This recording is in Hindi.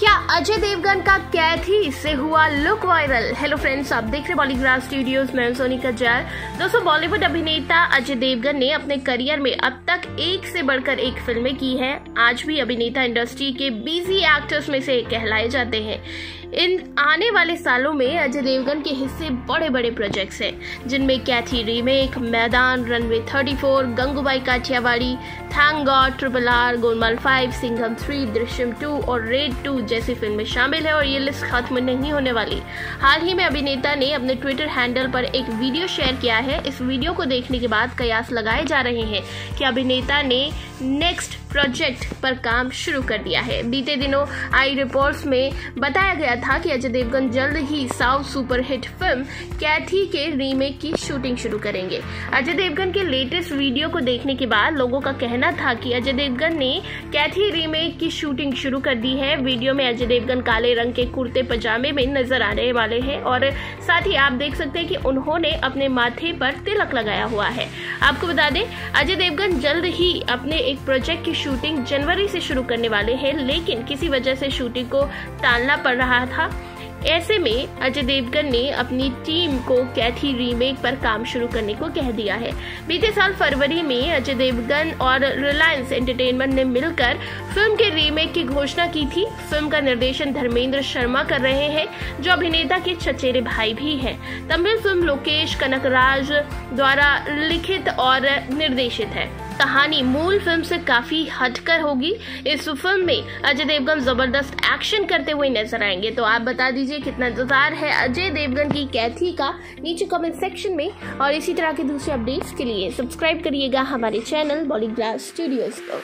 क्या अजय देवगन का कैथी से हुआ लुक वायरल हेलो फ्रेंड्स आप देख रहे बॉलीग्राफ स्टूडियोज में सोनिका जैर दोस्तों बॉलीवुड अभिनेता अजय देवगन ने अपने करियर में अब तक एक से बढ़कर एक फ़िल्में की है। आज भी अभिनेता इंडस्ट्री के बिज़ी एक्टर्स में से कहलाए जाते हैं। इन आने वाले सालों में अजय देवगन के हिस्से बड़े बड़े प्रोजेक्ट्स हैं, जिनमें Kaithi remake Maidaan runway 34 Gangubai Kathiawadi thank God triple R Golmaal five Singham three Drishyam two और रेड टू जैसी फ़िल्में शामिल है और ये लिस्ट खत्म नहीं होने वाली। हाल ही में अभिनेता ने अपने ट्विटर हैंडल पर एक वीडियो शेयर किया है। इस वीडियो को देखने के बाद कयास लगाए जा रहे हैं कि अभिनेता ने नेक्स्ट प्रोजेक्ट पर काम शुरू कर दिया है। बीते दिनों आई रिपोर्ट्स में बताया गया था कि अजय देवगन जल्द ही साउथ सुपरहिट फ़िल्म कैथी के रीमेक की शूटिंग शुरू करेंगे। अजय देवगन के लेटेस्ट वीडियो को देखने के बाद लोगों का कहना था कि अजय देवगन ने कैथी रीमेक की शूटिंग शुरू कर दी है। वीडियो में अजय देवगन काले रंग के कुर्ते पजामे में नज़र आने वाले हैं और साथ ही आप देख सकते हैं कि उन्होंने अपने माथे पर तिलक लगाया हुआ है। आपको बता दें, अजय देवगन जल्द ही अपने एक प्रोजेक्ट की शूटिंग जनवरी से शुरू करने वाले हैं, लेकिन किसी वजह से शूटिंग को टालना पड़ रहा था। ऐसे में अजय देवगन ने अपनी टीम को कैथी रीमेक पर काम शुरू करने को कह दिया है। बीते साल फरवरी में अजय देवगन और रिलायंस एंटरटेनमेंट ने मिलकर फ़िल्म के रीमेक की घोषणा की थी। फ़िल्म का निर्देशन धर्मेंद्र शर्मा कर रहे हैं, जो अभिनेता के चचेरे भाई भी हैं। तमिल फ़िल्म लोकेश कनकराज द्वारा लिखित और निर्देशित है। कहानी मूल फ़िल्म से काफ़ी हटकर होगी। इस फ़िल्म में अजय देवगन ज़बरदस्त एक्शन करते हुए नज़र आएँगे। तो आप बता दीजिए कितना इंतज़ार है अजय देवगन की कैथी का नीचे कमेंट सेक्शन में। और इसी तरह के दूसरे अपडेट्स के लिए सब्सक्राइब करिएगा हमारे चैनल बॉलीग्राफ स्टूडियोज को।